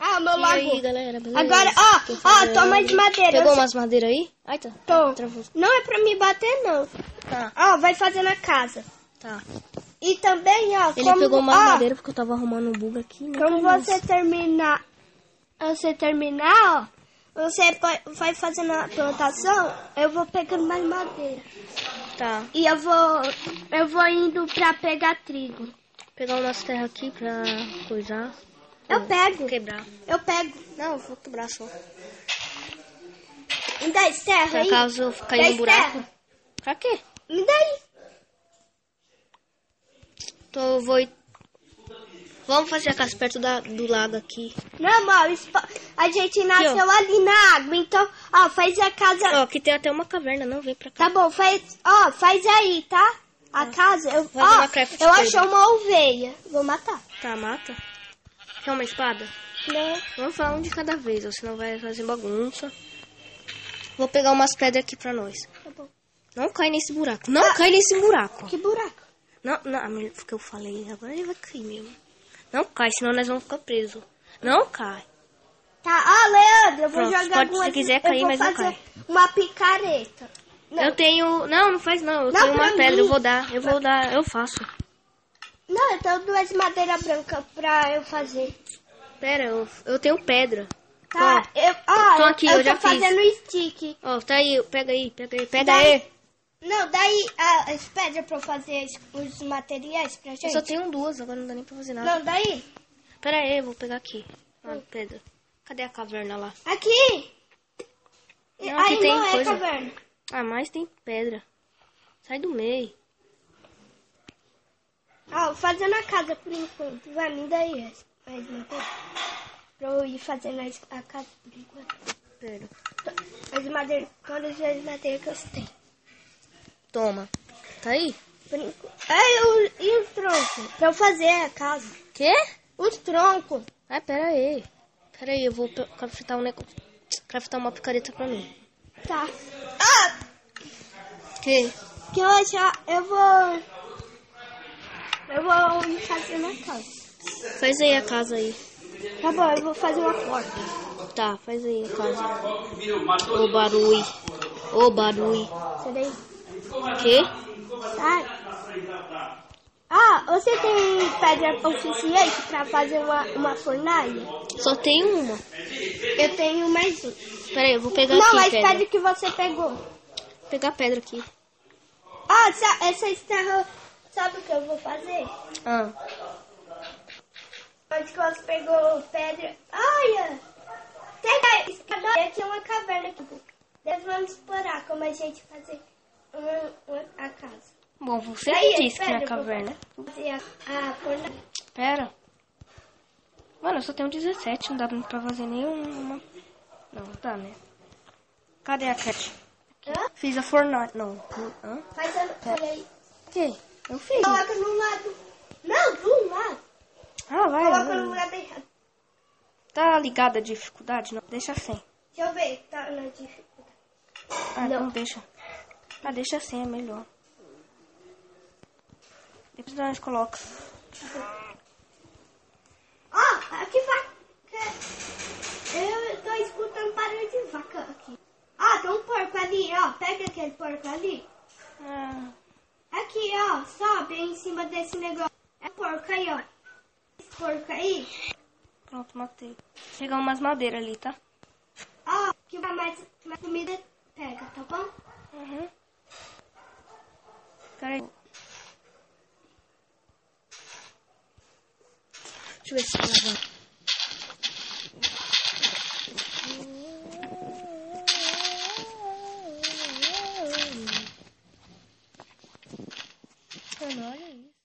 Ah, meu E lago. aí, galera, beleza? Agora, ó, Tô ó, fazendo- toma as madeiras. Pegou umas madeiras aí? Ai, tá. Tô. Travou. Não é pra me bater, não. Tá, Ó, vai fazer na casa. tá. E também, ó, Ele como, pegou umas ó, madeiras porque eu tava arrumando um bug aqui. né? Como você terminar, você terminar, ó, você vai fazendo a plantação, eu vou pegando mais madeira. Tá. E eu vou, eu vou indo pra pegar trigo. Pegar umas terras aqui pra coisar. Eu pego, Quebrar. eu pego. Não, eu vou quebrar só. Me dá esse terra Por aí. acaso eu Dez no buraco. terra. Pra quê? Me dá aí. Então eu vou. Vamos fazer a casa perto da, do lago aqui. Não, po- a gente nasceu ali na água, então, ó, faz a casa. Ó, aqui tem até uma caverna, não? Vem pra cá. Tá bom, faz, ó, faz aí, tá? A casa, eu, ó, eu achei uma ovelha. Vou matar. Tá, mata. Quer uma espada? Né? Vamos falar um de cada vez, ou senão vai fazer bagunça. Vou pegar umas pedras aqui pra nós. Tá bom. Não cai nesse buraco. Não Ah. cai nesse buraco. Que buraco? Não, não, porque eu falei, agora ele vai cair mesmo. Não cai, senão nós vamos ficar presos. Não cai. Tá, ah, Leandro, eu vou Pronto, jogar pode, algumas... se quiser cair, mas não cai. uma picareta. Não, Eu tenho. Não, não faz não. Eu Não, tenho uma pedra, mim. eu vou dar. Eu vou dar, eu faço. Não, eu tenho duas madeiras brancas pra eu fazer. Pera, eu, eu tenho pedra. Tá, Ó, eu, ah, tô aqui, eu, eu tô já fiz. fazendo stick. Ó, tá aí, pega aí, pega aí, pega Daí- aí. Não, daí ah, as pedras pra eu fazer os, materiais pra Eu gente. só tenho duas, agora não dá nem pra fazer nada. Não, daí. Pera aí, eu vou pegar aqui. Ah, pedra. Cadê a caverna lá? Aqui. Não, aí aqui tem não é coisa. caverna. Ah, mas tem pedra. Sai do meio. Ó, fazendo a casa por enquanto. Vai, me daí as as madeiras. Pra eu ir fazendo a casa por enquanto. Pera. As madeiras, todas as madeiras que eu tenho. Toma. Tá aí? Por enquanto. É, eu, e os troncos? Pra eu fazer a casa. Quê? Os troncos. Ah, pera aí. Pera aí, eu vou craftar um negócio. Craftar uma picareta pra mim. Tá. Ah! Que? Que eu achar. Eu vou. Eu vou ir fazendo a casa. Faz aí a casa aí. Tá bom, eu vou fazer uma porta. Tá, faz aí a casa. Ô barulho. Ô barulho. Peraí. Que? Sai. Ah, você tem pedra o suficiente pra fazer uma, uma fornalha? Só tem uma. Eu tenho mais um. Pera aí, eu vou pegar Não, aqui as pedra. pedras que você pegou. Vou pegar pedra aqui. Ah, essa, essa terra, sabe o que eu vou fazer? Ah, Onde que você pegou pedra? Olha! Pega escada. Aqui é uma caverna. aqui. Nós vamos explorar como a gente fazer uma, uma- a casa. bom, você Aí, que disse que é a caverna. Fazer a, a fornalha. Pera. Mano, eu só tenho 17, não dá pra fazer nenhuma. Não, tá, né? Cadê a cat? Hã? Fiz a fornalha. Não. Hã? Faz a... Olha aí. O quê? Eu fiz. Coloca no lado. Não, do lado. Ah, vai. Coloca vai. no lado errado. Tá ligada a dificuldade? Não, deixa assim. Deixa eu ver. Tá na dificuldade. Ah, não, deixa. Ah, deixa assim, é melhor. Depois nós coloca. Ó, aqui vaca. Eu tô escutando barulho de vaca aqui. Ó, tem um porco ali, ó. Pega aquele porco ali. Ó. Sobe em cima desse negócio. É porco aí, ó. Esse porco aí. pronto, matei. Pegar umas madeiras ali, tá? Ó, que vai mais, mais comida pega, tá bom? Uhum. Peraí. Deixa eu ver se tá gravando.